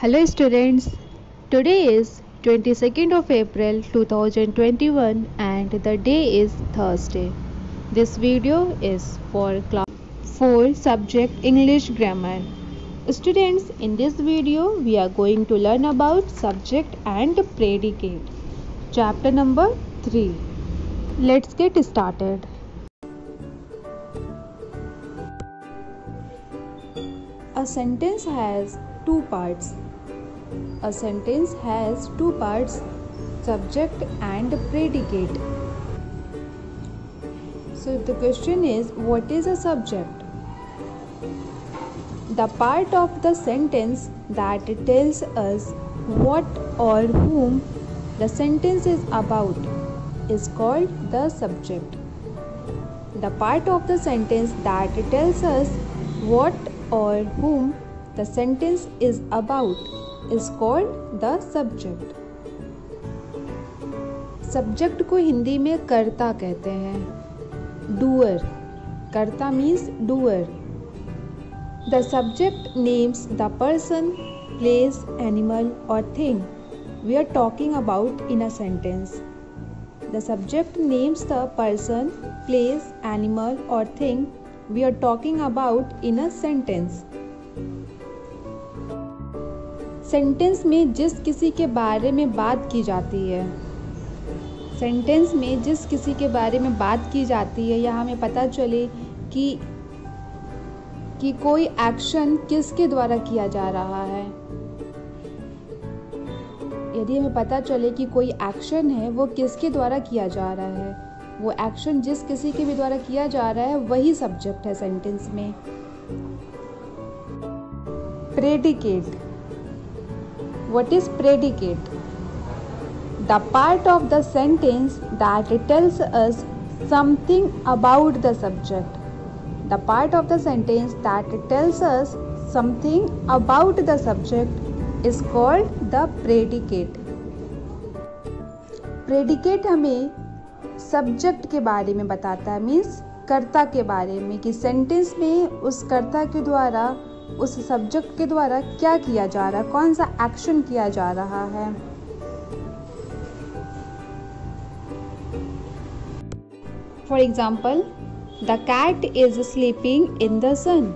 Hello students, today is 22nd of April 2021 and the day is Thursday. This video is for class 4 subject English grammar. Students, in this video we are going to learn about subject and predicate. Chapter number 3. Let's get started. A sentence has two parts. A sentence has two parts subject and predicate. So the question is what is a subject? The part of the sentence that tells us what or whom the sentence is about is called the subject. The part of the sentence that tells us what or whom the sentence is about is called the subject subject को हिंदी में कर्ता कहते हैं। Doer कर्ता means doer the subject names the person place animal और thing we are talking about in a sentence the subject names the person place animal और thing we are talking about in a sentence sentence में जिस किसी के बारे में बात की जाती है। सेंटेंस में जिस किसी के बारे में बात की जाती है या हमें पता चले कि कि कोई एक्शन किसके द्वारा किया जा रहा है। यदि हमें पता चले कि कोई एक्शन है, वो किसके द्वारा किया जा रहा है? वो एक्शन जिस किसी के भी द्वारा किया जा रहा है, वही सब्जेक्ट है सेंटेंस में। Predicate. What is predicate? The part of the sentence that tells us something about the subject. The part of the sentence that tells us something about the subject is called the predicate. Predicate हमें subject के बारे में बताता है means कर्ता के बारे में कि सेंटेंस में उस कर्ता के द्वारा उस सब्जेक्ट के द्वारा क्या किया जा रहा है कौन सा एक्शन किया जा रहा है? For example the cat is sleeping in the sun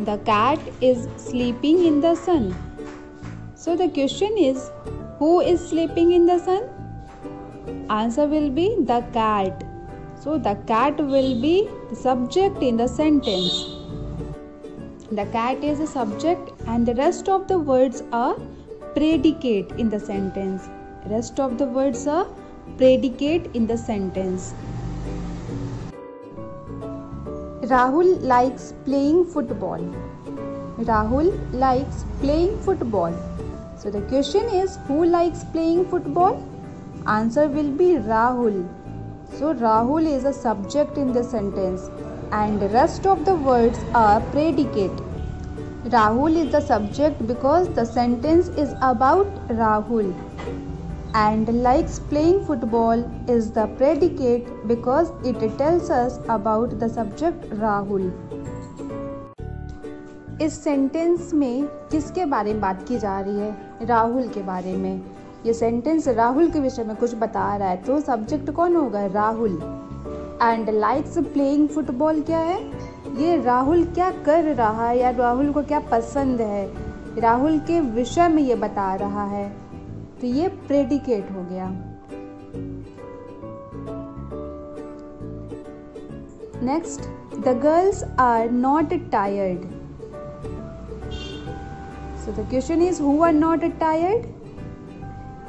the cat is sleeping in the sun so the question is who is sleeping in the sun answer will be the cat the cat will be the subject in the sentence. The cat is a subject and the rest of the words are predicate in the sentence. Rest of the words are predicate in the sentence. Rahul likes playing football. Rahul likes playing football. So the question is who likes playing football? Answer will be Rahul. So Rahul is a subject in the sentence and rest of the words are predicate. Rahul is the subject because the sentence is about Rahul and likes playing football is the predicate because it tells us about the subject Rahul. इस sentence में किसके बारे में बात की जा रही है राहुल के बारे में ये सेंटेंस राहुल के विषय में कुछ बता रहा है तो सब्जेक्ट कौन होगा Rahul and likes playing football क्या है? ये राहुल क्या कर रहा है? या राहुल को क्या पसंद है? राहुल के विषय में ये बता रहा है। तो ये प्रेडिकेट हो गया। Next the girls are not tired so the question is who are not tired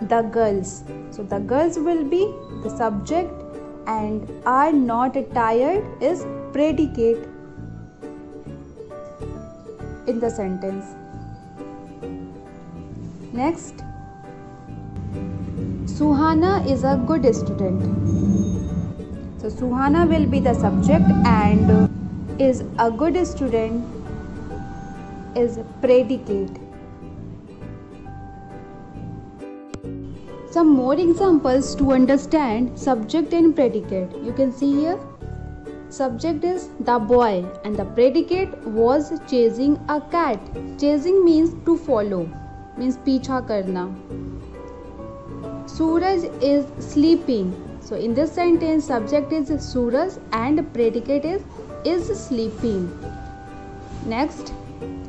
the girls so the girls will be the subject and are not tired is predicate in the sentence. Next, Suhana is a good student. So, Suhana will be the subject and is a good student is predicate. Some more examples to understand subject and predicate. You can see here. Subject is the boy and the predicate was chasing a cat. Chasing means to follow, means picha karna. Suraj is sleeping. So in this sentence subject is Suraj and predicate is is sleeping. Next,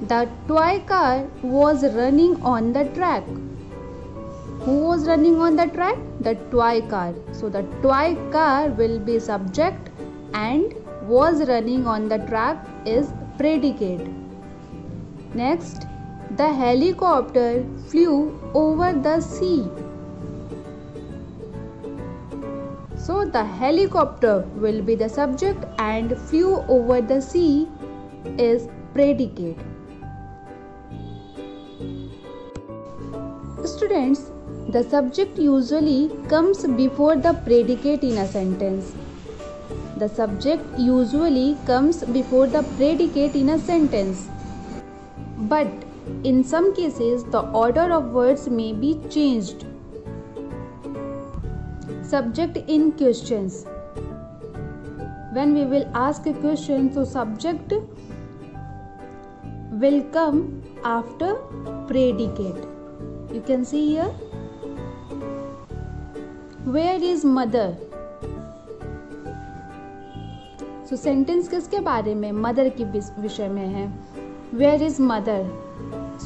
the toy car was running on the track who was running on the track? The toy car. So the toy car will be subject and was running on the track is predicate. Next the helicopter flew over the sea. So the helicopter will be the subject and flew over the sea is predicate. Students the subject usually comes before the predicate in a sentence. The subject usually comes before the predicate in a sentence. But in some cases, the order of words may be changed. Subject in questions. When we will ask a question, so subject will come after predicate. You can see here where is mother so sentence किसके बारे में? Mother के विषय में है। Where is mother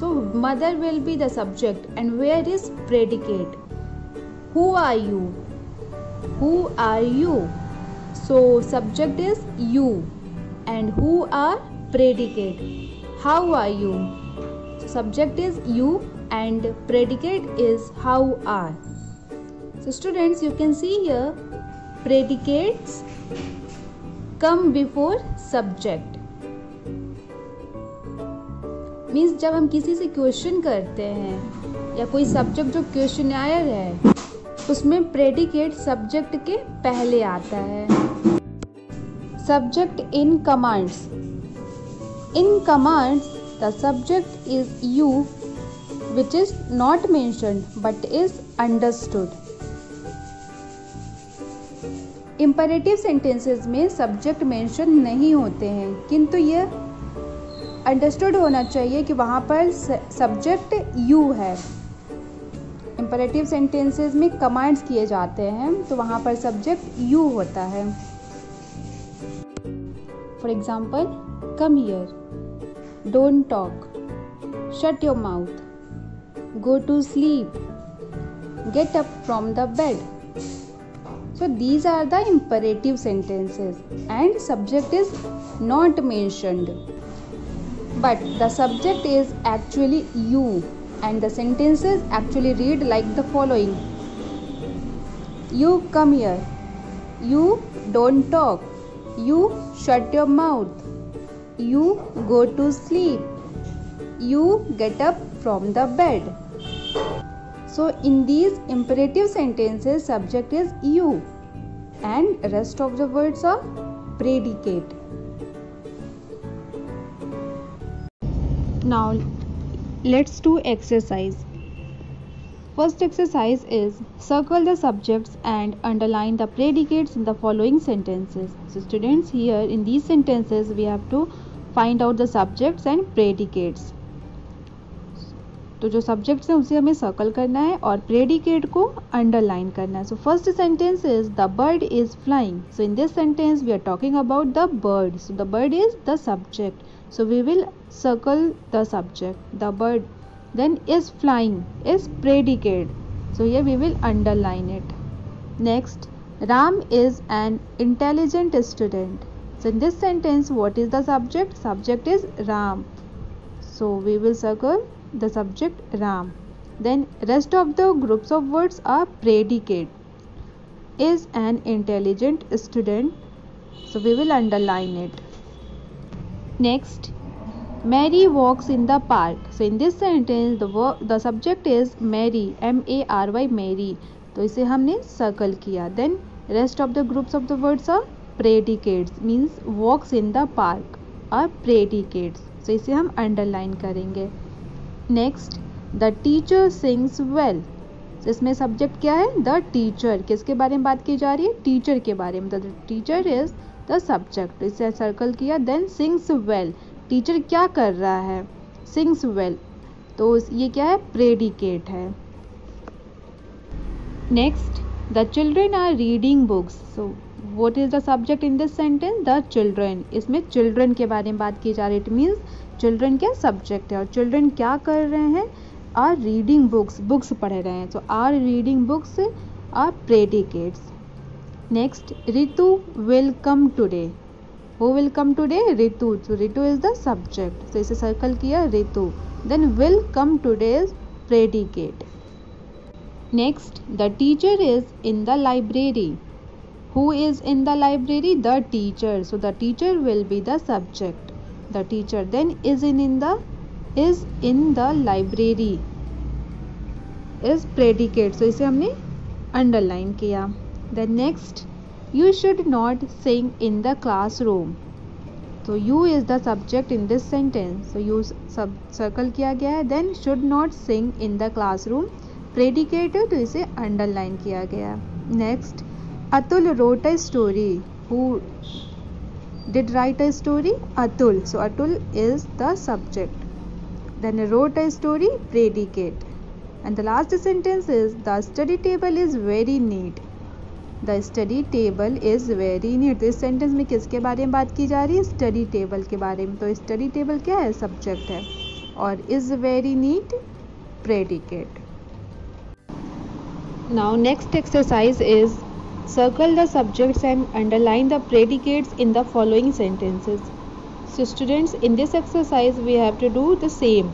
so mother will be the subject and where is predicate who are you who are you so subject is you and who are predicate how are you subject is you and predicate is how are So, students, you can see here, predicates come before subject. Means जब हम किसी से question करते हैं, या कोई subject जो question आयर है, उसमें प्रेडिकेट सब्जेक्ट के पहले आता है। Subject in commands in commands the subject is you which is not mention but is understood imperative sentences में सब्जेक्ट मेंशन नहीं होते हैं, किंतु यह अंडरस्टूड होना चाहिए कि वहाँ पर सब्जेक्ट यू है। इम्परेटिव सेंटेंसेस में कमांड्स किए जाते हैं तो वहाँ पर सब्जेक्ट यू होता है। For example come here don't talk shut your mouth go to sleep get up from the bed So these are the imperative sentences and subject is not mentioned. But the subject is actually you and the sentences actually read like the following. You come here. You don't talk. You shut your mouth. You go to sleep. You get up from the bed. So in these imperative sentences subject is you and rest of the words are predicate. Now let's do exercise. First exercise is circle the subjects and underline the predicates in the following sentences. So students here in these sentences we have to find out the subjects and predicates. तो जो subjects हैं, उसे हमें circle करना है और predicate को underline करना है। So first sentence is the bird is flying so in this sentence we are talking about the bird so the bird is the subject so we will circle the subject the bird then is flying is predicate so ये we will underline it next Ram is an intelligent student so in this sentence what is the subject subject is Ram so we will circle the subject Ram. Then rest of the groups of words are predicate. Is an intelligent student. So we will underline it. Next, Mary walks in the park. So in this sentence the the subject is Mary M A R Y Mary. तो इसे हमने circle किया then rest of the groups of the words are predicates means walks in the park are predicates तो इसे हम underline करेंगे next the teacher sings well इसमें subject क्या है? द टीचर किसके बारे में बात की जा रही है? टीचर के बारे में. The teacher is the subject इसे सर्कल किया देन सिंग्स वेल टीचर क्या कर रहा है? सिंग्स वेल तो ये क्या है? प्रेडिकेट है. Next the children are reading books so what is the subject in this sentence the children इसमें चिल्ड्रेन के बारे में बात की जा रही है. इट मीन्स चिल्ड्रन क्या सब्जेक्ट है और चिल्ड्रन क्या कर रहे हैं? आर रीडिंग बुक्स बुक्स पढ़ रहे हैं. तो are reading books are predicates next Ritu will come today who will come today Ritu so Ritu is the subject तो इसे सर्कल किया Ritu then will come today is predicate next the teacher is in the library who is in the library the teacher so the teacher will be the subject. The teacher then is in in the is in the library is predicate so इसे हमने underline किया then next you should not sing in the classroom so you is the subject in this sentence so you sub circle किया गया है then should not sing in the classroom predicate है तो इसे underline किया गया next Atul wrote a story. Who did write a story? Atul. So Atul is the subject. Then wrote a story, predicate. And the last sentence is the study table is very neat. The study table is very neat तो इस sentence में किसके बारे में बात की जा रही है स्टडी टेबल के बारे में तो स्टडी टेबल क्या है सब्जेक्ट है और is very neat predicate now next exercise is Circle the subjects and underline the predicates in the following sentences. So students, in this exercise we have to do the same.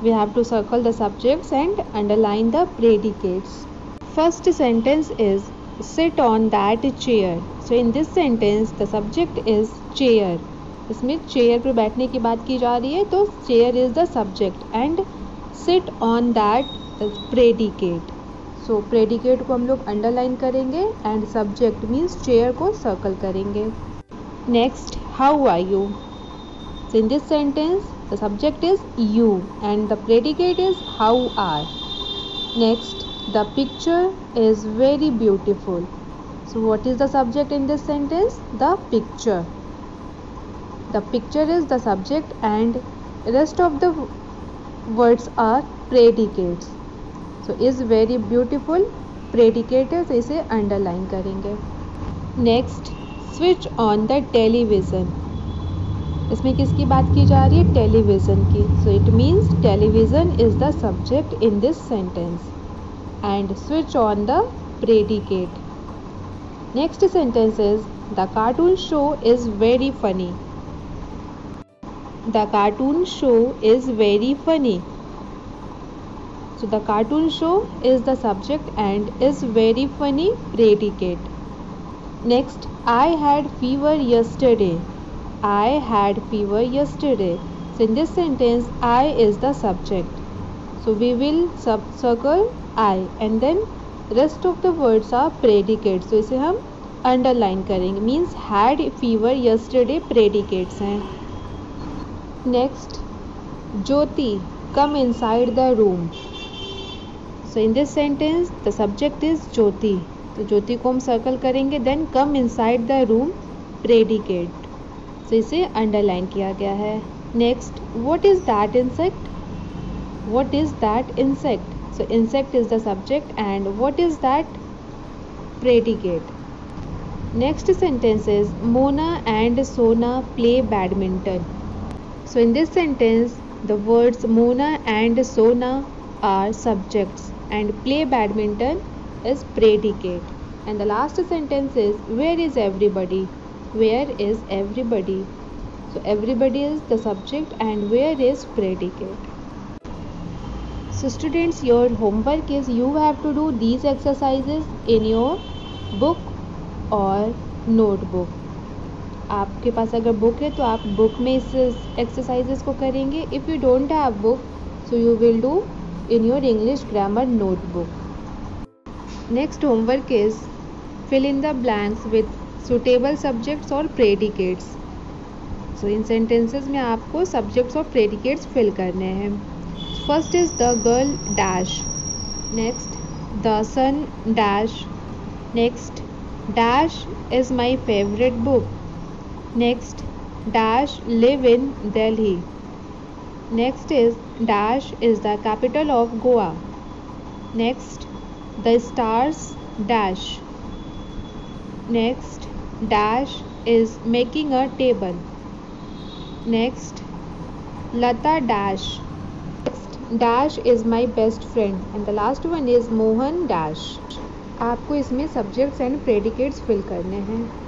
We have to circle the subjects and underline the predicates. First sentence is sit on that chair. So in this sentence the subject is chair. इसमें chair पर बैठने की बात की जा रही है तो chair is the subject and sit on that predicate so so, predicate को हम लोग अंडरलाइन करेंगे एंड सब्जेक्ट मीन्स चेयर को सर्कल करेंगे। Next how are you in this sentence the subject is you and the predicate is how are next the picture is very beautiful so what is the subject in this sentence the picture the picture is the subject and rest of the words are predicates so is very beautiful predicate है तो इसे underline करेंगे। Next switch on the television इसमें किसकी बात की जा रही है? टेलीविज़न की। So it means television is the subject in this sentence and switch on the predicate next sentence is the cartoon show is very funny the cartoon show is very funny So the cartoon show is the subject and is very funny predicate. Next, I had fever yesterday. I had fever yesterday. So in this sentence, I is the subject. So we will sub circle I and then rest of the words are predicate. So इसे हम underline करेंगे means had fever yesterday predicates हैं. Next, Jyoti come inside the room. So in this sentence the subject is Jyoti तो ज्योति को हम circle करेंगे then come inside the room predicate so इसे underline किया गया है. Next what is that insect what is that insect so insect is the subject and what is that predicate next sentence is Mona and Sona play badminton so in this sentence the words Mona and Sona are subjects. and play badminton is predicate. And the last sentence is where is everybody? Where is everybody? So everybody is the subject and where is predicate. So students your homework is you have to do these exercises in your book or notebook. आपके पास अगर book है तो आप book में इस exercises को करेंगे if you don't have book so you will do in your English grammar notebook. Next homework is fill in the blanks with suitable subjects or predicates. So in sentences में आपको subjects और predicates fill करने हैं. First is the girl dash. Next the sun dash. Next dash is my favorite book. Next dash live in Delhi. Next is dash is the capital of Goa. Next, the stars dash. Next, dash is making a table. Next, Lata dash. Next, dash is my best friend. And the last one is Mohan dash. आपको इसमें subjects and predicates fill करने हैं